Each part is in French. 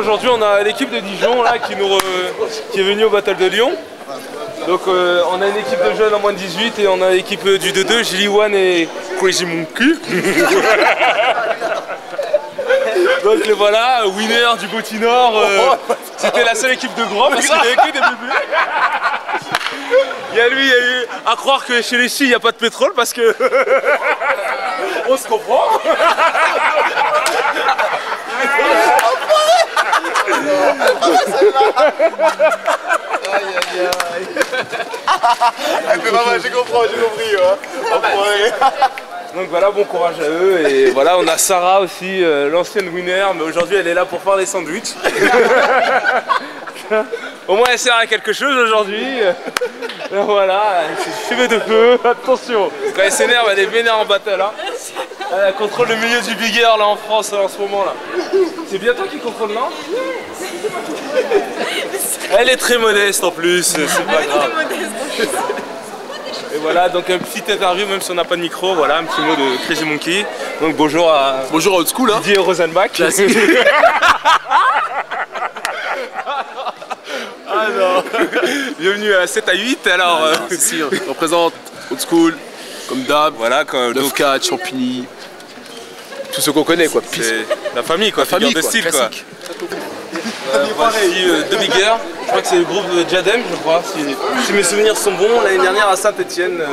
aujourd'hui on a l'équipe de Dijon là qui, nous est venue au Battle de Lyon. Donc euh, on a une équipe de jeunes en moins de 18 et on a l'équipe du 2-2, Gilly One et Crazy Monkey. Donc voilà, winner du Botinor. Euh, C'était la seule équipe de gros parce qu'il n'y avait que des bébés. Il y a lui, il y a lui. À croire que chez les filles, il n'y a pas de pétrole parce que. On se comprend. Aïe aïe aïe. j'ai compris, j'ai compris. Donc voilà, bon courage à eux. Et voilà, on a Sarah aussi, euh, l'ancienne winner, mais aujourd'hui elle est là pour faire des sandwichs. Au moins elle sert à quelque chose aujourd'hui. voilà, c'est cheveux de feu, attention. Quand elle s'énerve, elle est vénère en battle. Hein. Elle contrôle le milieu du bigger là en France en ce moment là. C'est bien toi qui contrôle non? Elle est très modeste en plus, c'est pas grave. Et voilà, donc un petit interview, même si on n'a pas de micro, voilà, un petit mot de Crazy Monkey. Donc bonjour à. Bonjour à Old School, hein. Didier Rosenbach. ah non Bienvenue à 7 à 8, alors. Ah, non, si, on représente Old School, comme d'hab, voilà, comme. Cat, Champigny. Tout ce qu'on connaît, quoi. La famille, quoi. La famille, de style, quoi. Euh, voici euh, deux biggers. Je crois que c'est le groupe Diadem, je crois, si, mes souvenirs sont bons. L'année dernière à Saint-Etienne. Euh...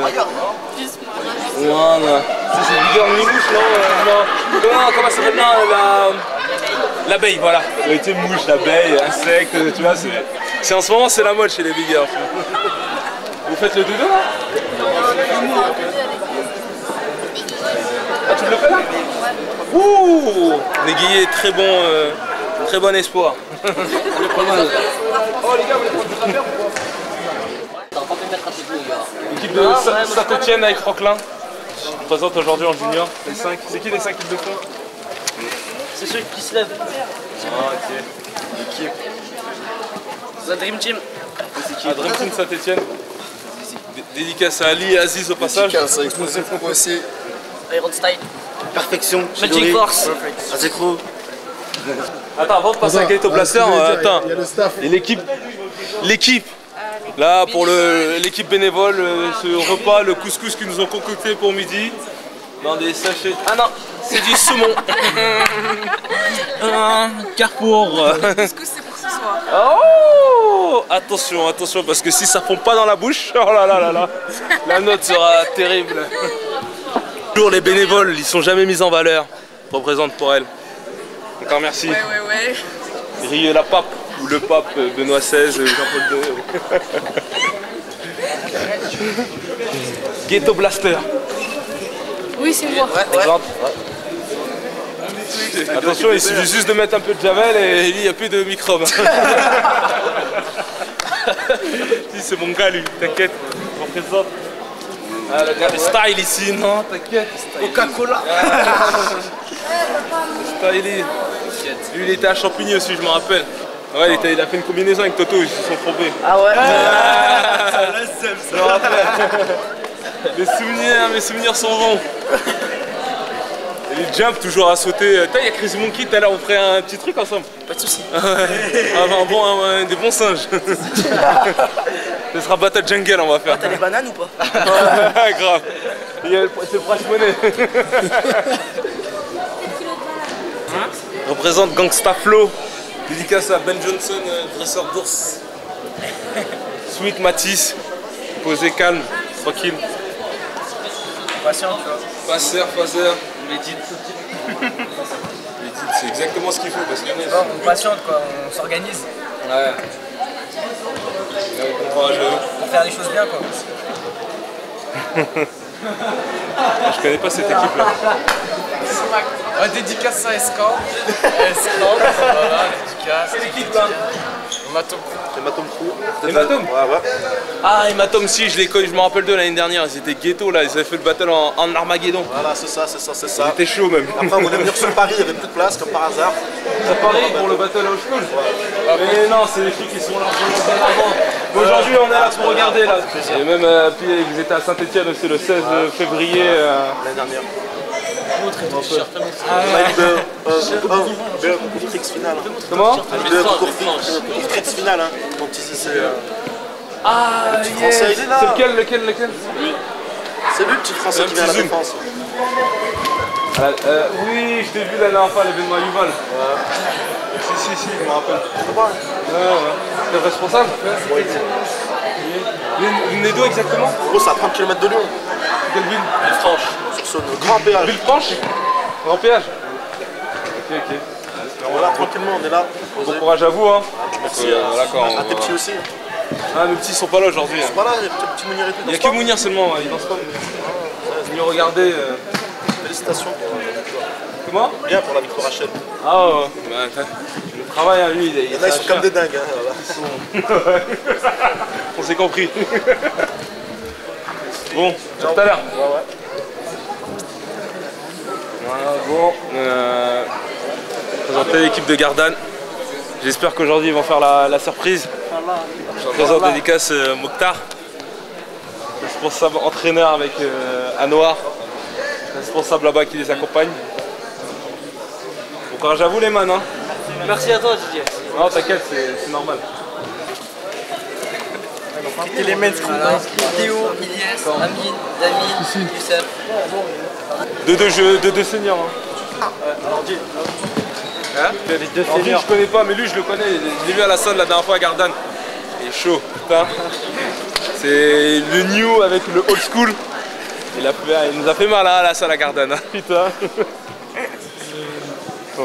Voilà. C'est bigger mouche, non, euh, non. Comment, comment ça s'appelle la... L'abeille, voilà. Été mouche, l'abeille, insecte, tu vois. C'est en ce moment, c'est la mode chez les biggers. Vous faites le dodo là? Ah, tu le fais là? Ouh Néguillé, très bon, euh, très bon espoir. Oh les gars, vous voulez prendre du L'équipe de Saint-Etienne avec Franklin. Je présente aujourd'hui en junior. Les 5. C'est qui les 5 équipes de fond C'est ceux qui se lèvent. Ah ok. L'équipe. La Dream Team. C'est qui La Dream Team Saint-Etienne. Dédicace à Ali et Aziz au passage. Dédicace à Explosif. Iron Style. Perfection. Magic Force. Azekro. Attends, avant de passer à Gato Blaster, attends. Il y a le staff. Et l'équipe. L'équipe. Là, pour l'équipe bénévole, euh, ce repas, le couscous qu'ils nous ont concocté pour midi, dans des sachets. Ah non, c'est du saumon. Un Carrefour. Le couscous, c'est pour ce soir. Oh Attention, attention, parce que si ça fond pas dans la bouche, oh là là là là, la note sera terrible. Toujours les bénévoles, ils sont jamais mis en valeur. Représente pour elle. Encore merci. Ouais, ouais, ouais. Rieux la pape, ou le pape euh, Benoît XVI, Jean-Paul II. Ghetto Blaster. Oui, c'est moi. Attention, il suffit juste de mettre un peu de javel et il n'y a plus de microbes. si, c'est mon gars lui, t'inquiète, je représente. Ah, le gars, le style ici, non, t'inquiète. Coca-Cola. style. Lui, il était à Champigny aussi, je me rappelle. Ouais, il, était- il a fait une combinaison avec Toto, ils se sont trompés. Ah ouais Je me rappelle. Les souvenirs, mes souvenirs sont bons. Et les jumps toujours à sauter. Putain, il y a Chris Monkey, tout à l'heure on ferait un petit truc ensemble. Pas de soucis. Ah ouais. Ah, un bon, un- des bons singes. Ce sera Battle Jungle, on va faire. T'as les bananes ou pas Grave. Il y a le- C'est le price money. Représente Gangsta Flow. Dédicace à Ben Johnson, euh, dresseur d'ours. Sweet Matisse. Posé calme, tranquille. Patient, tu vois. Passeur, passeur. Médite. Médite, c'est exactement ce qu'il faut parce qu'il y en a- Bon, on patiente quoi, on s'organise Ouais. Ouais, bon courage à eux. pour faire les choses bien quoi. Je connais pas cette équipe là. Ouais, dédicace à Escan. Escan, voilà, dédicace. C'est l'équipe là. Mato. Hématome Crew. Hématome Ouais, ouais. Ah, Hématome, si, je les connais, je me rappelle d'eux l'année dernière. Ils étaient ghetto là, ils avaient fait le battle en, en Armageddon. Voilà, c'est ça, c'est ça, c'est ça. C'était chaud même. Après, on voulait venir sur Paris, il n'y avait plus de place, comme par hasard. Ça Paris pour le battle à School. Mais non, c'est les filles qui sont avant. Mais Aujourd'hui, on est là pour regarder là. Et même, euh, puis ils étaient à Saint-Etienne aussi le 16 février. euh, L'année dernière. Trix final. hein. Comment Le concours Trix final. Hein. Donc ici c'est euh, Ah, petit français, il est là. C'est lequel, lequel, lequel c'est lui le petit français qui vient à la défense. Ah, euh, Oui, je t'ai vu la dernière fois à l'événement à Yuval. Si, si, si, je me rappelle. Ouais, ouais. T'es le responsable des deux exactement Gros, c'est à 30 km de Lyon. Quelle ville Sur ce grand péage. Ville franche Grand péage Ok, ok. Voilà, tranquillement, on est là. Bon courage à vous, hein. Merci Euh, voilà, quand à on tes petits aussi. Ah, nos petits sont pas là aujourd'hui. hein. Voilà, il y a peut-être petit Mounir et tout. Il n'y a que Mounir seulement, ouais, il danse pas. Venez regarder. euh, pas Félicitations pour la victoire. Comment Bien pour la victoire HL. Ah ouais, ouais. Bah, t'as- le travail à lui, il est. Il y en a, ils sont comme des dingues. Hein, voilà. On s'est compris. bon, à tout à l'heure. Voilà, bon. Euh, présenter l'équipe de Gardanne. J'espère qu'aujourd'hui ils vont faire la, la surprise. Je présente dédicace euh, Mokhtar, responsable entraîneur avec euh, Anouar, responsable là-bas qui les accompagne. Bon courage à vous les man. Hein. Merci à toi, Didier. Non, t'inquiète, c'est normal. Les mains Théo, Ilyes, Amine, Damien, Youssef. De deux jeux, de deux seniors. Hein. Hein Ordi, je connais pas, mais lui je le connais. Je l'ai vu à la salle la dernière fois à Gardanne. Il est chaud, putain. C'est le new avec le old school. Il, a fait- il nous a fait mal hein, à la salle à Gardanne. hein, Putain. Ouais, ouais.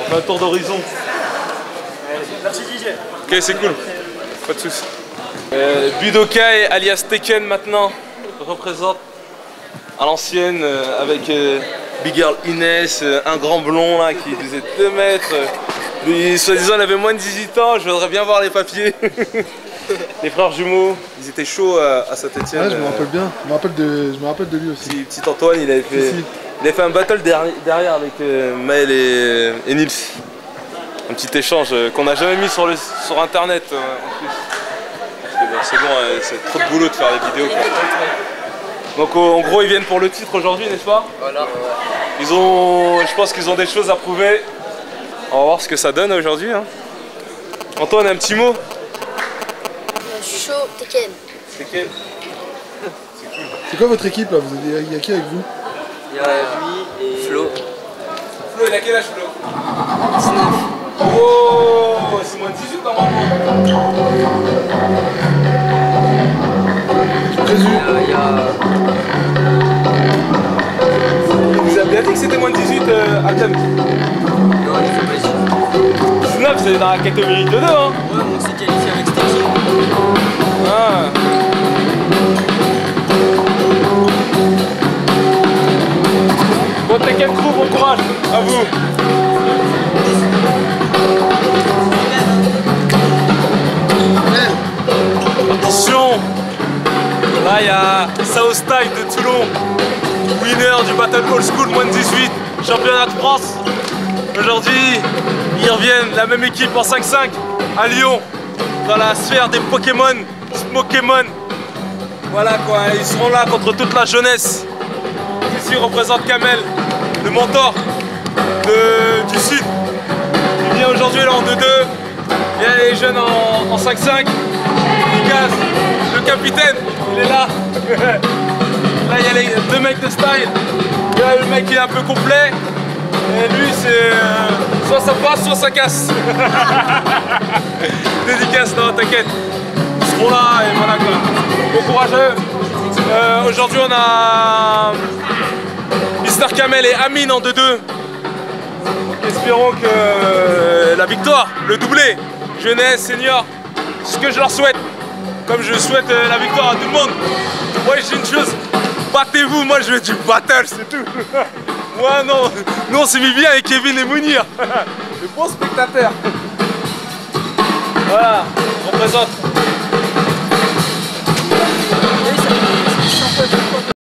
On fait un tour d'horizon. Merci Didier. Ok, c'est cool. Pas de soucis. Euh, Budokai, alias Tekken maintenant, représente à l'ancienne euh, avec euh, Big Girl Inès, un grand blond là qui faisait 2 mètres. lui, soi-disant, il avait moins de 18 ans, je voudrais bien voir les papiers. les frères jumeaux, ils étaient chauds à Saint-Etienne. Ouais, je me rappelle bien. Je me rappelle de, je me rappelle de lui aussi. Petit, petit Antoine, il avait fait, Si, si. il avait fait un battle derrière, derrière avec Maël et, et Nils. Un petit échange qu'on n'a jamais mis sur, le, sur internet en plus. C'est bon, euh, c'est trop de boulot de faire les vidéos. quoi. Donc au- en gros ils viennent pour le titre aujourd'hui, n'est-ce pas? Voilà. Ils ont. Je pense qu'ils ont des choses à prouver. On va voir ce que ça donne aujourd'hui. hein. Antoine, un petit mot? Je suis chaud, Tekken. C'est quel C'est quoi votre équipe là? Vous avez- Il y a qui avec vous? Il y a lui et Flo. Flo, il a quel âge Flo? 19. Oh, c'est moins de 18 normalement. 18 à thème. Non, il fait pas ici. 19, c'est dans la catégorie de 2 hein. Ouais, on s'est qualifié avec équipe. Ah. Bon, Tekken Crew, bon courage à vous. Attention Là, il y a South Style de Toulon, winner du Battle Old School moins de 18, championnat de France. Aujourd'hui, ils reviennent, la même équipe en 5-5 à Lyon, dans la sphère des Pokémon, Pokémon. Voilà quoi, ils seront là contre toute la jeunesse. Ici représente Kamel, le mentor du Sud, qui vient aujourd'hui là en 2-2. Il y a les jeunes en, en 5-5. Lucas, le capitaine, il est là. là il y a les deux mecs de style. Il y a le mec qui est un peu complet. Et lui c'est euh, soit ça passe, soit ça casse. Dédicace, non t'inquiète. Ils seront là et voilà quoi. Bon courage à eux. Euh, Aujourd'hui on a Mister Kamel et Amine en 2-2. Donc espérons que euh, la victoire, le doublé, jeunesse, senior, ce que je leur souhaite. Comme je souhaite euh, la victoire à tout le monde. Moi j'ai une chose, battez-vous, moi je veux du battle, c'est tout. moi non, nous on s'est mis bien avec Kevin et Mounir. Les bons spectateurs. Voilà, on représente